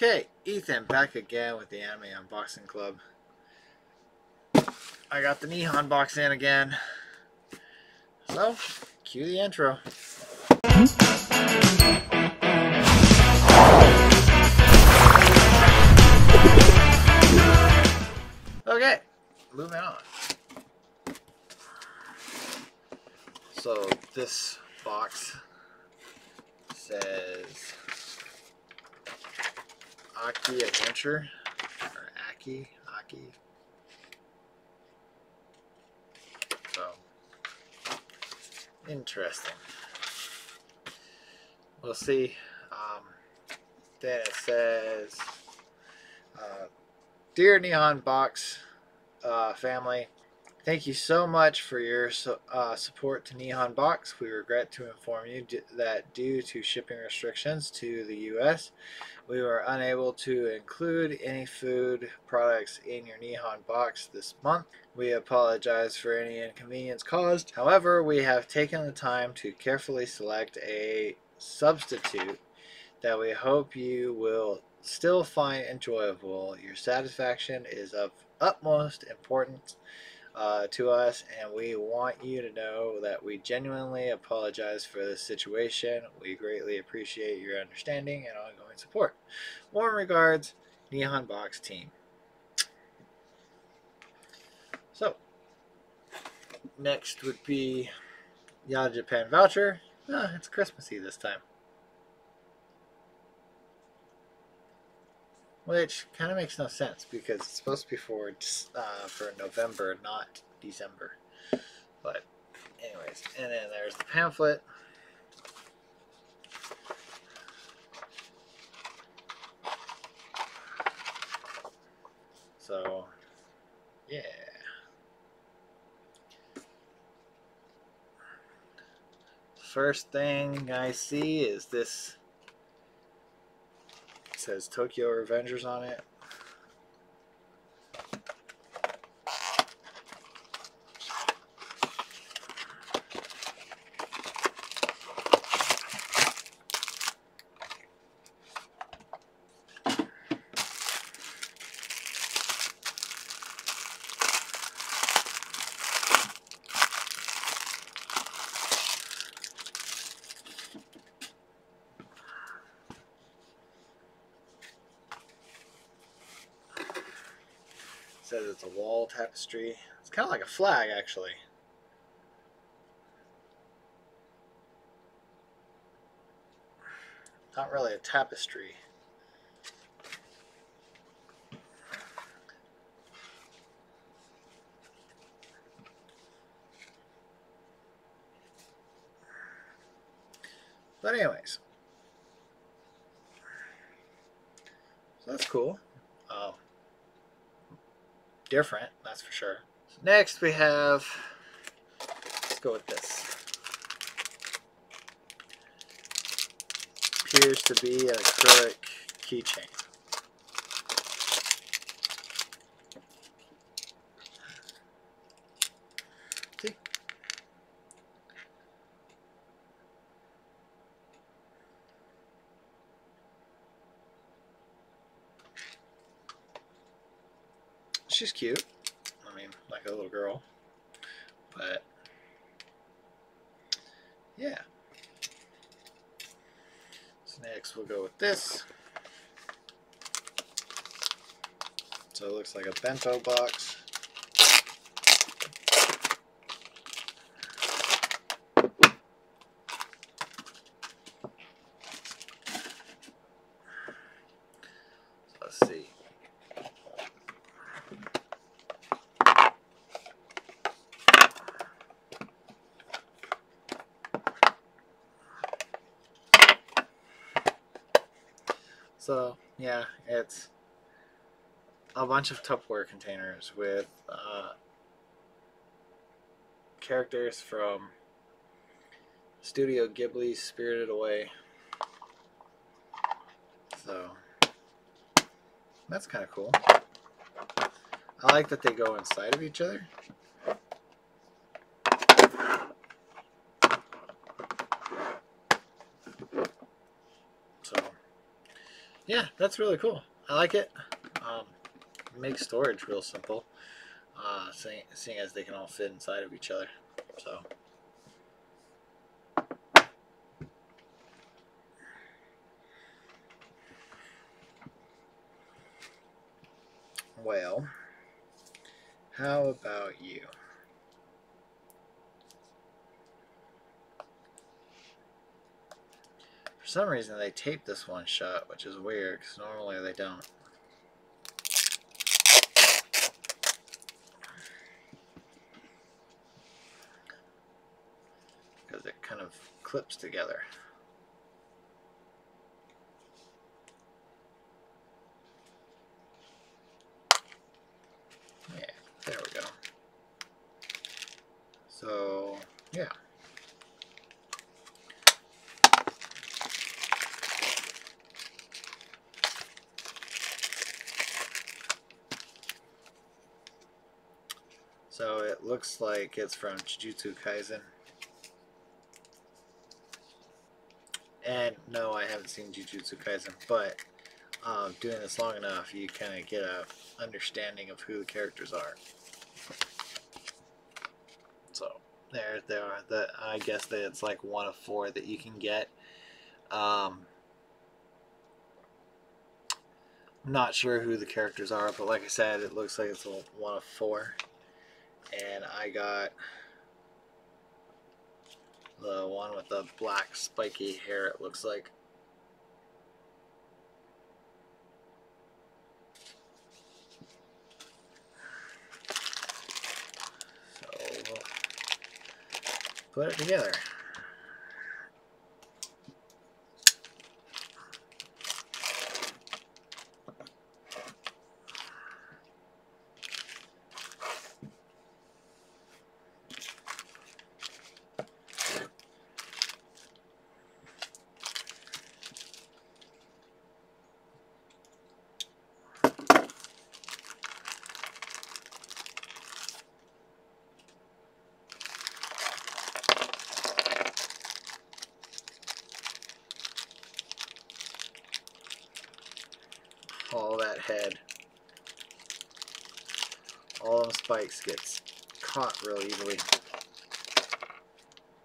Okay, Ethan back again with the Anime Unboxing Club. I got the Nihon box in again. So, cue the intro. Okay, moving on. So, this box says Aki Adventure or Aki Aki. So interesting. We'll see. Um, then it says, uh, "Dear Nihon Box uh, family." Thank you so much for your uh, support to Nihon Box. We regret to inform you that due to shipping restrictions to the U.S., we were unable to include any food products in your Nihon Box this month. We apologize for any inconvenience caused. However, we have taken the time to carefully select a substitute that we hope you will still find enjoyable. Your satisfaction is of utmost importance uh, to us, and we want you to know that we genuinely apologize for this situation. We greatly appreciate your understanding and ongoing support. Warm regards, Nihon Box Team. So, next would be Yatta Japan voucher. Ah, it's Christmassy this time. Which kind of makes no sense because it's supposed to be for uh, for November, not December. But anyways, and then there's the pamphlet. So, yeah. First thing I see is this says Tokyo Revengers on it. says it's a wall It's kind of like a flag, actually. Not really a tapestry. But anyways. So that's cool different, that's for sure. Next we have, let's go with this. Appears to be an acrylic keychain. See? she's cute. I mean, like a little girl. But, yeah. So next we'll go with this. So it looks like a bento box. let's see. So yeah, it's a bunch of Tupperware containers with uh, characters from Studio Ghibli's Spirited Away. So that's kind of cool. I like that they go inside of each other. Yeah, that's really cool. I like it. Um, makes storage real simple, uh, seeing, seeing as they can all fit inside of each other. So. Well, how about you? For some reason they taped this one shut, which is weird because normally they don't. Because it kind of clips together. Yeah, there we go. So, yeah. So it like it's from Jujutsu Kaisen. And no, I haven't seen Jujutsu Kaisen, but um, doing this long enough, you kind of get a understanding of who the characters are. So there, there are. The I guess that it's like one of four that you can get. Um, I'm not sure who the characters are, but like I said, it looks like it's a, one of four. And I got the one with the black spiky hair, it looks like. So we'll put it together. all that head. All them spikes gets caught real easily.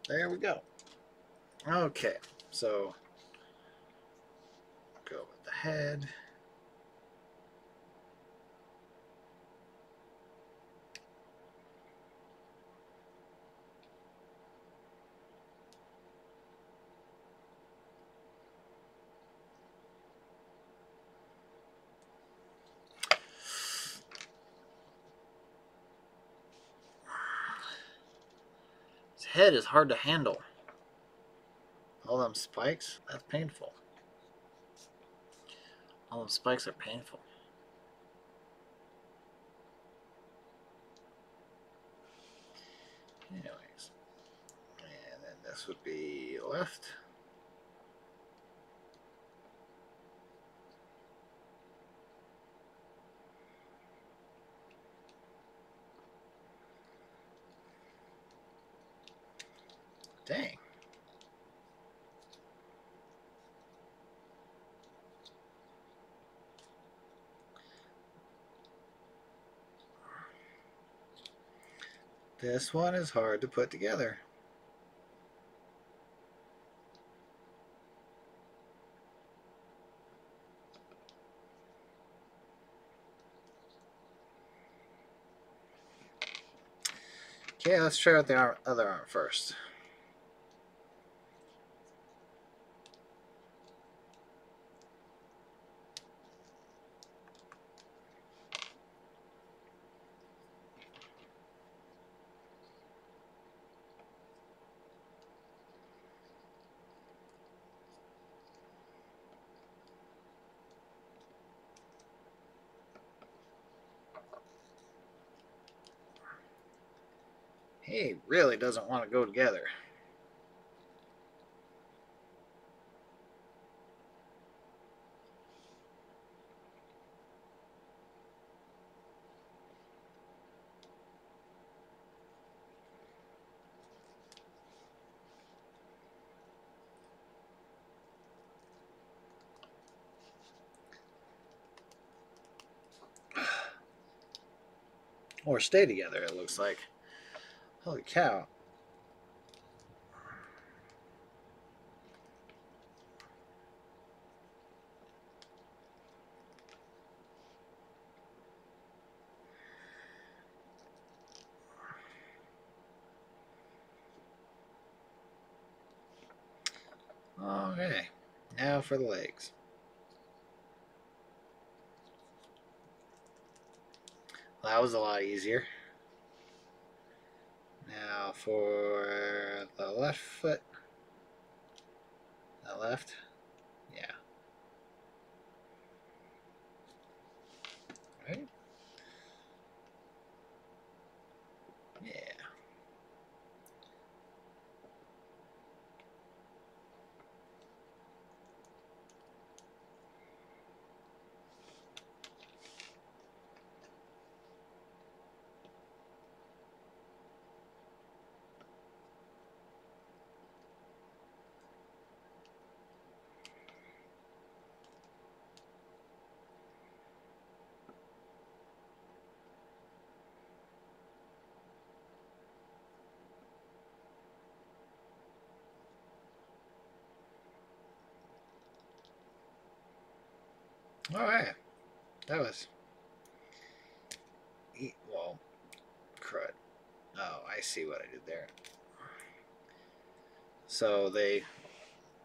There we go. Okay, so go with the head. Head is hard to handle. All them spikes, that's painful. All them spikes are painful. Anyways, and then this would be left. Dang. This one is hard to put together. Okay, let's try out the other arm first. He really doesn't want to go together. or stay together, it looks like. Holy cow. Okay, now for the legs. Well, that was a lot easier. For uh, the left foot. The left. All right. That was. Well, crud. Oh, I see what I did there. So they.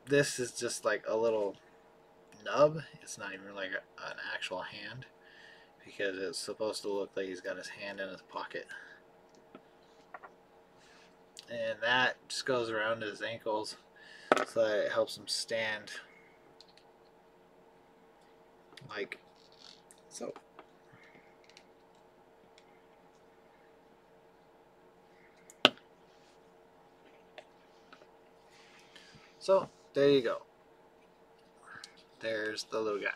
This is just like a little nub. It's not even like an actual hand. Because it's supposed to look like he's got his hand in his pocket. And that just goes around his ankles so that it helps him stand like so. So there you go. There's the little guy.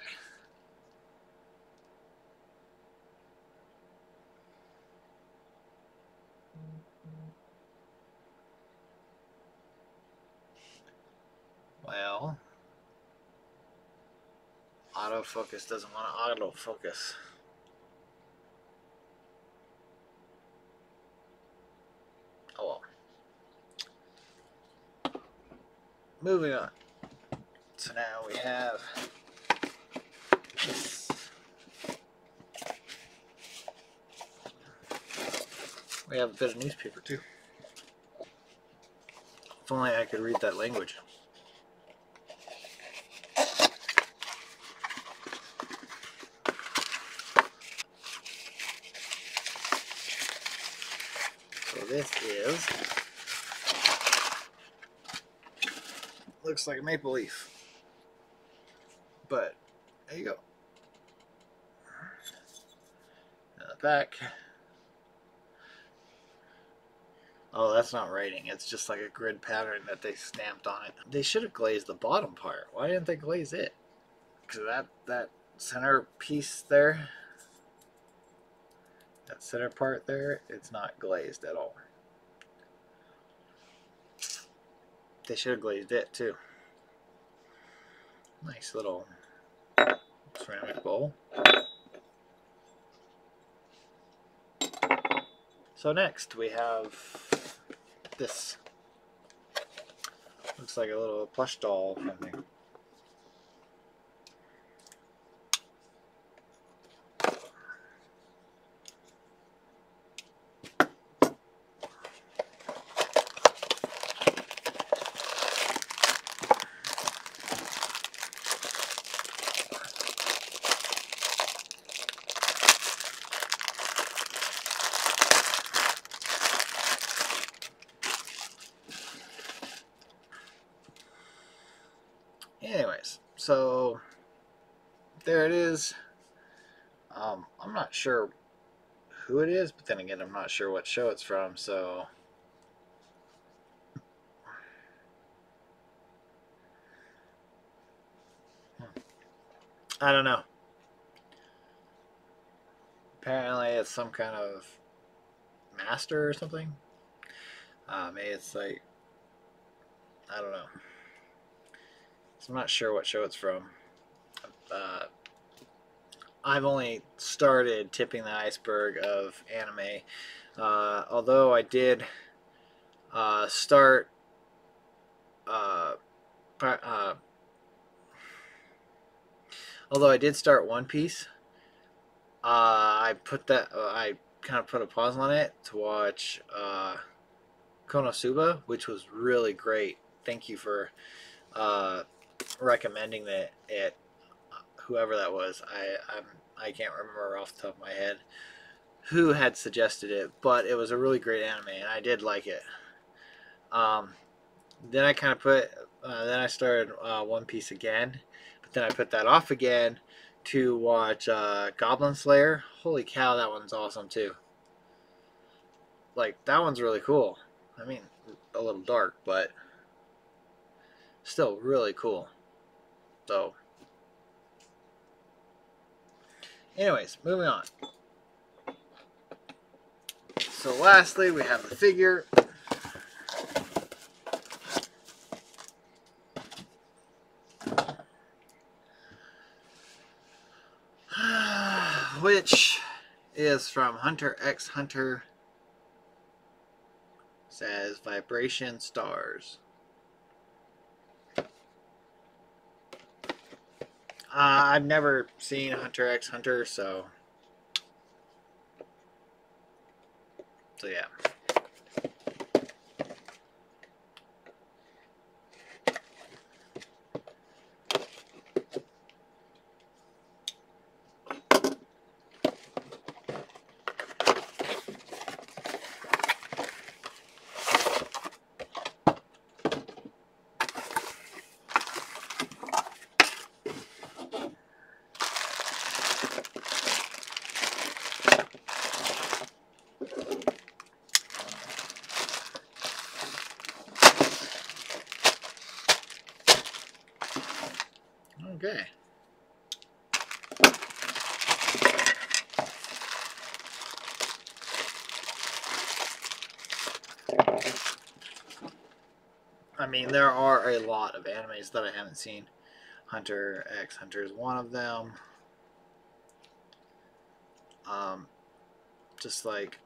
Well, autofocus doesn't want to autofocus. Oh well. Moving on. So now we have. We have a bit of newspaper too. If only I could read that language. So this is looks like a maple leaf. But there you go. Back. Oh, that's not writing. It's just like a grid pattern that they stamped on it. They should have glazed the bottom part. Why didn't they glaze it? Because that that center piece there, that center part there, it's not glazed at all. They should have glazed it too. Nice little ceramic bowl. So next we have this. Looks like a little plush doll kind of thing. Anyways, so there it is. Um, I'm not sure who it is, but then again, I'm not sure what show it's from, so. Hmm. I don't know. Apparently, it's some kind of master or something. Uh, maybe it's like I don't know. So I'm not sure what show it's from. Uh, I've only started tipping the iceberg of anime. Uh, although I did uh, start uh, uh, although I did start One Piece, uh, I put that I kind of put a pause on it to watch Konosuba, which was really great. Thank you for uh, recommending that it. Whoever that was, I I'm, I can't remember off the top of my head who had suggested it, but it was a really great anime, and I did like it. Um, then I kind of put, uh, then I started uh, One Piece again, but then I put that off again to watch uh, Goblin Slayer. Holy cow, that one's awesome too. Like that one's really cool. I mean, a little dark, but still really cool. So, anyways, moving on. So lastly, we have the figure. Which is from Hunter x Hunter. Says Vibration Stars. Uh, I've never seen Hunter x Hunter, so So yeah. Okay. I mean, there are a lot of animes that I haven't seen. Hunter x Hunter is one of them. Um, just like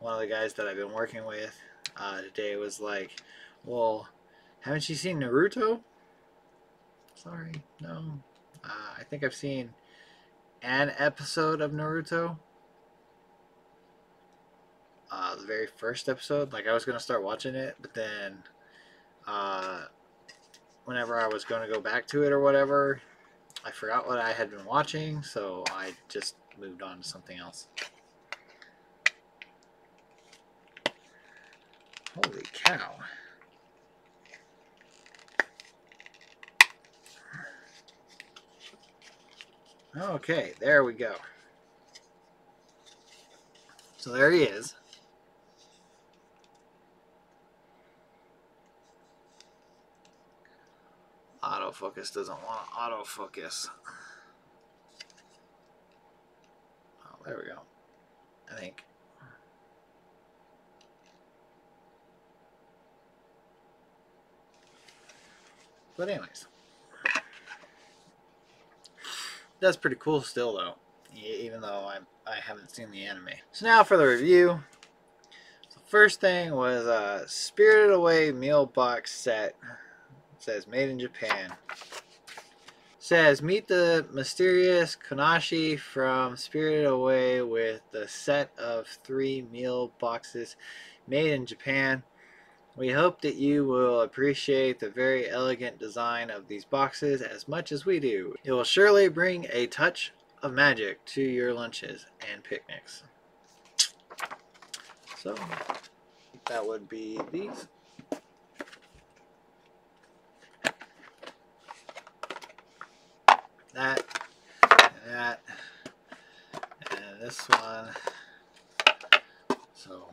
one of the guys that I've been working with uh, today was like, well, haven't you seen Naruto? Sorry, no. Uh, I think I've seen an episode of Naruto. Uh, the very first episode. Like, I was going to start watching it, but then uh, whenever I was going to go back to it or whatever, I forgot what I had been watching, so I just moved on to something else. Holy cow. Okay, there we go. So there he is. Autofocus doesn't want to autofocus. Oh, there we go. I think. But anyways that's pretty cool still though even though I, I haven't seen the anime. So now for the review. So first thing was a Spirited Away meal box set. Says made in Japan. Says meet the mysterious Kaonashi from Spirited Away with the set of three meal boxes made in Japan. We hope that you will appreciate the very elegant design of these boxes as much as we do. It will surely bring a touch of magic to your lunches and picnics. So, that would be these. That, and that, and this one. So,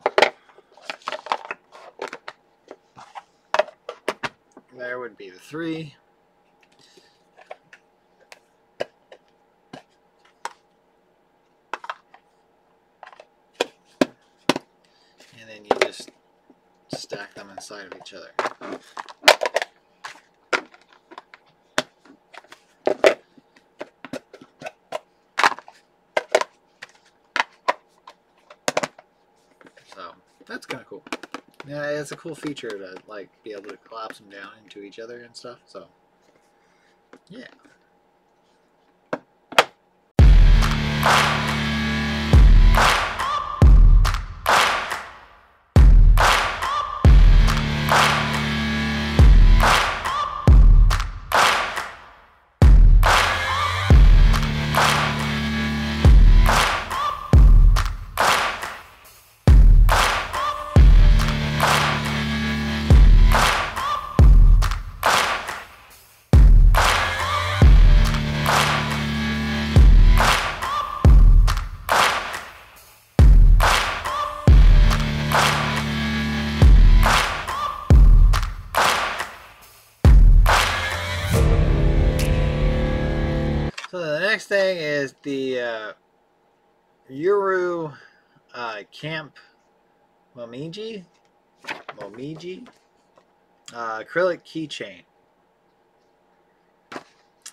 There would be the three. And then you just stack them inside of each other. that's kind of cool. Yeah, it's a cool feature to like be able to collapse them down into each other and stuff. So, yeah. The uh, Yuru uh, Camp Momiji Momiji uh, acrylic keychain.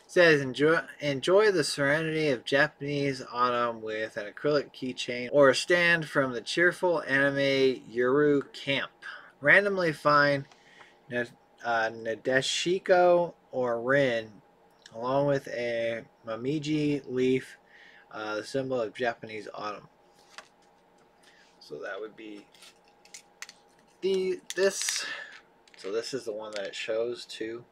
Says enjoy enjoy the serenity of Japanese autumn with an acrylic keychain or a stand from the cheerful anime Yuru Camp. Randomly find uh, Nadeshiko or Rin along with a Momiji leaf, uh, the symbol of Japanese autumn. So that would be the this. So this is the one that it shows too.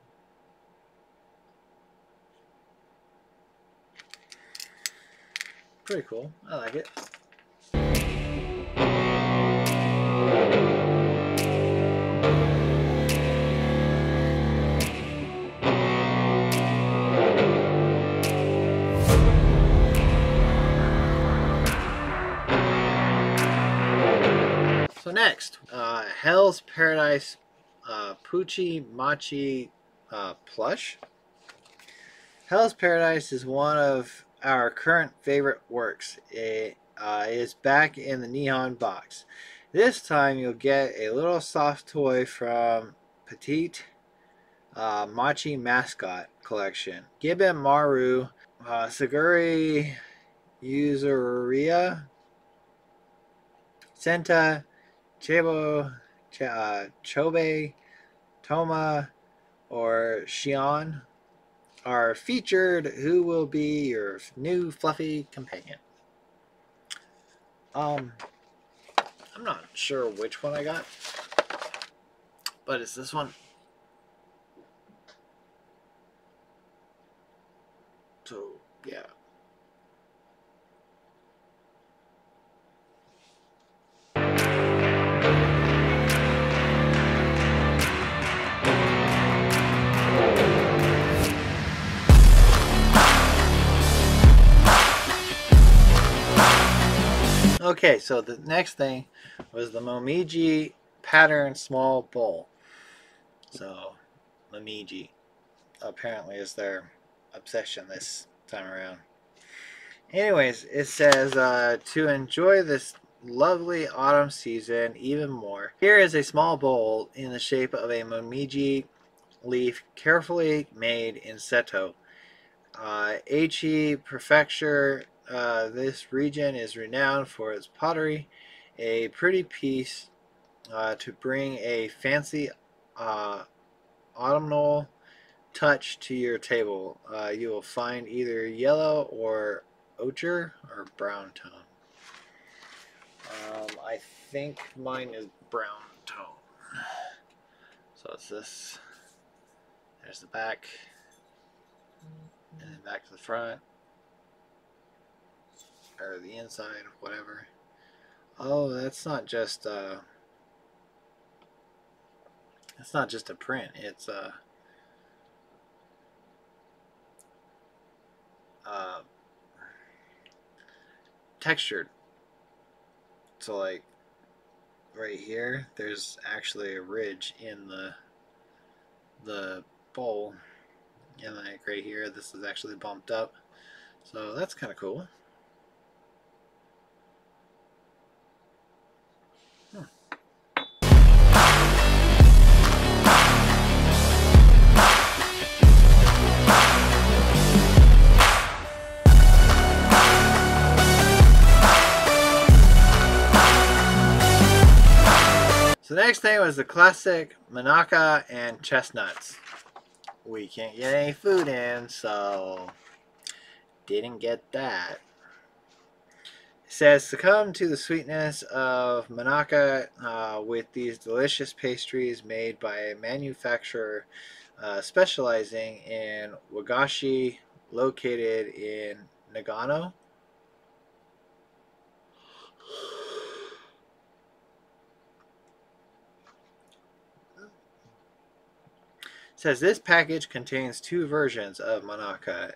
Pretty cool. I like it. Next, uh, Hell's Paradise uh, Poochie Machi uh, plush. Hell's Paradise is one of our current favorite works. It uh, is back in the Nihon box. This time you'll get a little soft toy from Petite uh, Machi Mascot Collection. Gabimaru, uh, Saguri Yuzuriha, Senta Chebo, Ch uh, Chobe, Toma, or Shion are featured who will be your new fluffy companion. Um, I'm not sure which one I got, but it's this one. So, yeah. Okay, so the next thing was the Momiji pattern small bowl. So, Momiji apparently is their obsession this time around. Anyways, it says uh, to enjoy this lovely autumn season even more. Here is a small bowl in the shape of a Momiji leaf carefully made in Seto. Uh, Aichi Prefecture uh, this region is renowned for its pottery. A pretty piece uh, to bring a fancy uh, autumnal touch to your table. Uh, you will find either yellow or ochre or brown tone. Um, I think mine is brown tone. So it's this. There's the back. And then back to the front or the inside, whatever. Oh, that's not just uh it's not just a print, it's uh uh textured. So like right here, there's actually a ridge in the the bowl. And like right here, this is actually bumped up. So that's kind of cool. The next thing was the classic Monaka and chestnuts. We can't get any food in, so didn't get that. It says succumb to the sweetness of Monaka uh, with these delicious pastries made by a manufacturer uh, specializing in wagashi located in Nagano. Says this package contains two versions of Monaka,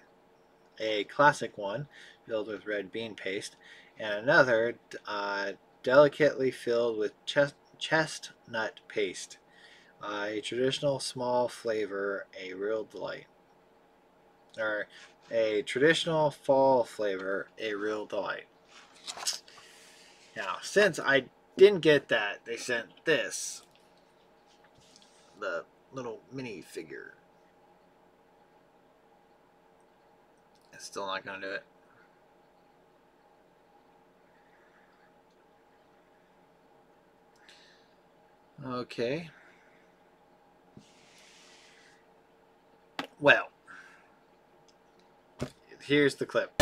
a classic one filled with red bean paste, and another uh, delicately filled with chest chestnut paste. Uh, a traditional small flavor, a real delight. Or a traditional fall flavor, a real delight. Now, since I didn't get that, they sent this. The little mini figure. It's still not going to do it. Okay. Well, here's the clip.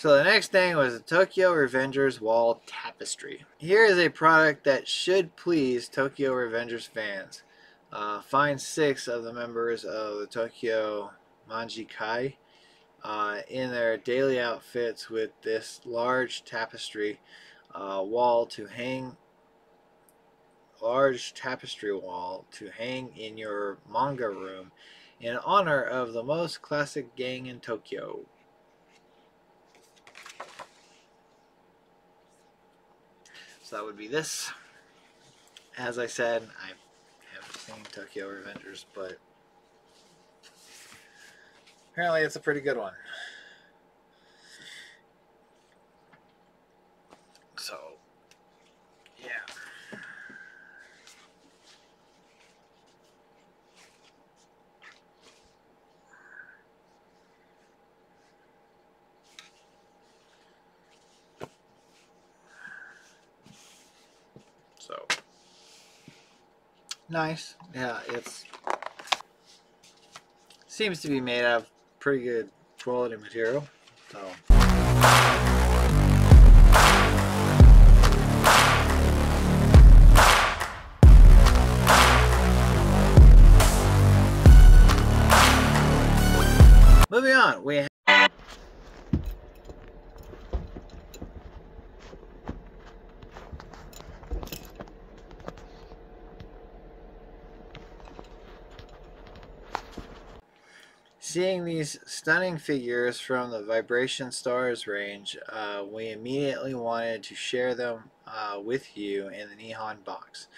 So the next thing was the Tokyo Revengers wall tapestry. Here is a product that should please Tokyo Revengers fans. Uh, find six of the members of the Tokyo Manji Kai uh, in their daily outfits with this large tapestry uh, wall to hang large tapestry wall to hang in your manga room in honor of the most classic gang in Tokyo. So that would be this. As I said, I haven't seen Tokyo Revengers, but apparently it's a pretty good one. So, yeah. So nice. Yeah, it's seems to be made out of pretty good quality material. So moving on, we Seeing these stunning figures from the Vibration Stars range, uh, we immediately wanted to share them uh, with you in the Nihon box.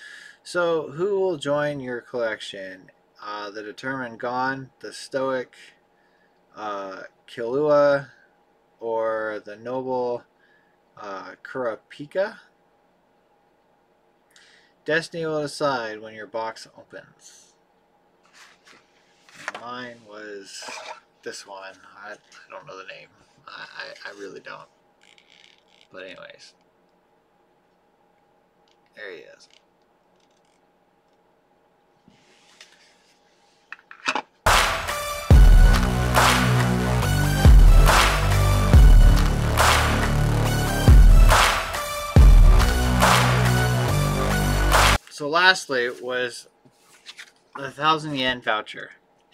So, who will join your collection? Uh, the Determined Gon, the Stoic uh, Killua, or the Noble uh, Kurapika? Destiny will decide when your box opens mine was this one. I, I don't know the name. I, I, I really don't. But anyways. There he is. So lastly was the thousand yen voucher.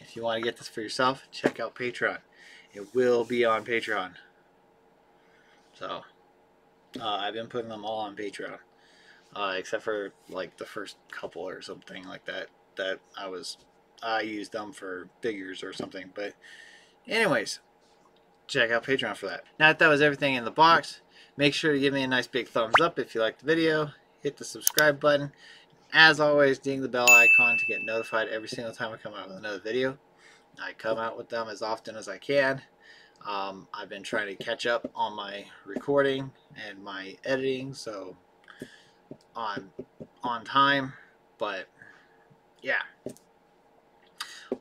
If you want to get this for yourself, check out Patreon. It will be on Patreon. So, uh, I've been putting them all on Patreon. Uh, except for like the first couple or something like that. That I was, I used them for figures or something. But, anyways, check out Patreon for that. Now that that was everything in the box, make sure to give me a nice big thumbs up if you liked the video. Hit the subscribe button. As always, ding the bell icon to get notified every single time I come out with another video. I come out with them as often as I can. Um, I've been trying to catch up on my recording and my editing, so on on time. But yeah,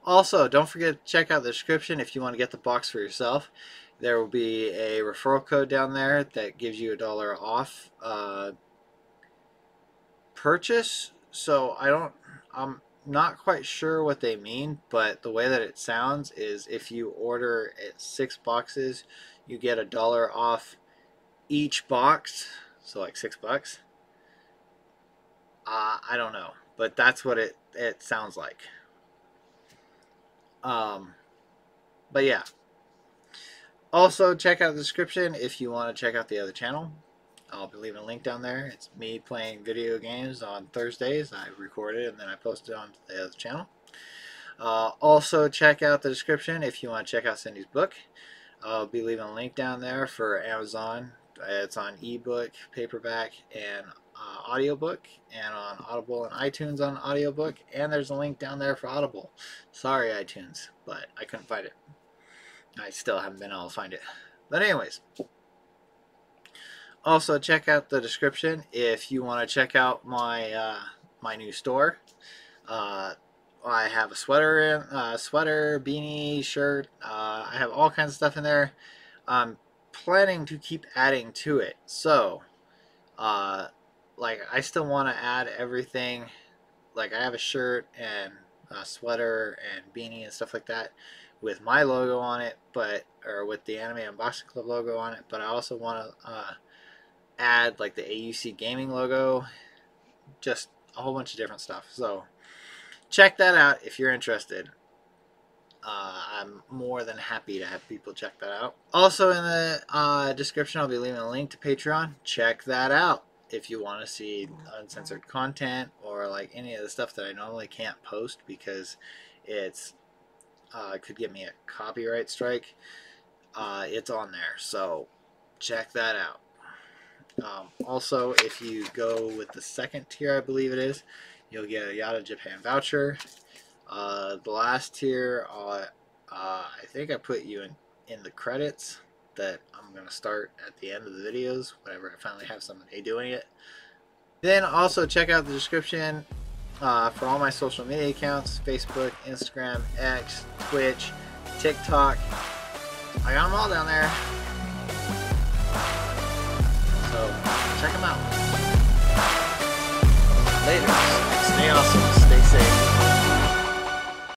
Also, don't forget to check out the description if you want to get the box for yourself. There will be a referral code down there that gives you a dollar off uh, purchase. So I don't, I'm not quite sure what they mean, but the way that it sounds is if you order six boxes, you get a dollar off each box. So like six bucks. Uh, I don't know, but that's what it, it sounds like. Um, but yeah. Also, check out the description if you want to check out the other channel. I'll be leaving a link down there. It's me playing video games on Thursdays. I record it and then I post it on the other channel. Uh, also, check out the description if you want to check out Cindy's book. I'll be leaving a link down there for Amazon. It's on ebook, paperback, and uh, audiobook, and on Audible and iTunes on audiobook. And there's a link down there for Audible. Sorry, iTunes, but I couldn't find it. I still haven't been able to find it. But anyways, also check out the description if you want to check out my uh, my new store. Uh, I have a sweater, uh, sweater, beanie, shirt. Uh, I have all kinds of stuff in there. I'm planning to keep adding to it. So, uh, like, I still want to add everything. Like, I have a shirt and a sweater and beanie and stuff like that with my logo on it, but or with the Anime Unboxing Club logo on it. But I also want to uh, add like the AUC Gaming logo, just a whole bunch of different stuff. So check that out if you're interested. Uh, I'm more than happy to have people check that out. Also in the uh, description, I'll be leaving a link to Patreon. Check that out if you want to see uncensored content or like any of the stuff that I normally can't post because it's uh, could get me a copyright strike. Uh, it's on there, so check that out. Um, also, if you go with the second tier, I believe it is, you'll get a Yatta Japan voucher. Uh, the last tier, uh, I think I put you in, in the credits that I'm going to start at the end of the videos whenever I finally have somebody doing it. Then also check out the description uh, for all my social media accounts, Facebook, Instagram, X, Twitch, TikTok. I got them all down there. So check them out. Later. Stay awesome. Stay safe.